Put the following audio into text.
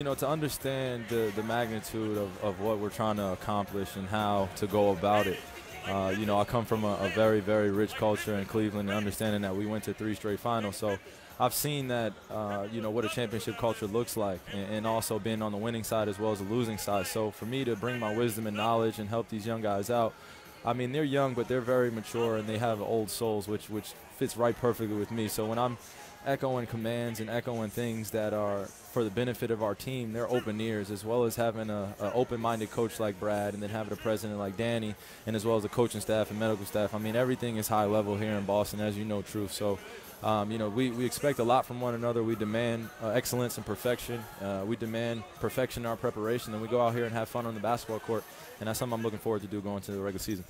You know, to understand the, the magnitude of, of what we're trying to accomplish and how to go about it, uh, you know, I come from a, a, very, very rich culture in Cleveland and understanding that we went to three straight finals. So I've seen that, uh, you know, what a championship culture looks like and, and, also being on the winning side as well as the losing side. So for me to bring my wisdom and knowledge and help these young guys out, I mean, they're young, but they're very mature and they have old souls, which, which fits right perfectly with me. So when I'm echoing commands and echoing things that are for the benefit of our team, they're open ears, as well as having a, open-minded coach like Brad, and then having a president like Danny, and as well as the coaching staff and medical staff. I mean, everything is high level here in Boston, as you know, Truth. So, um, you know, we, we expect a lot from one another. We demand uh, excellence and perfection. Uh, we demand perfection in our preparation, and we go out here and have fun on the basketball court, and that's something I'm looking forward to do going to the regular season.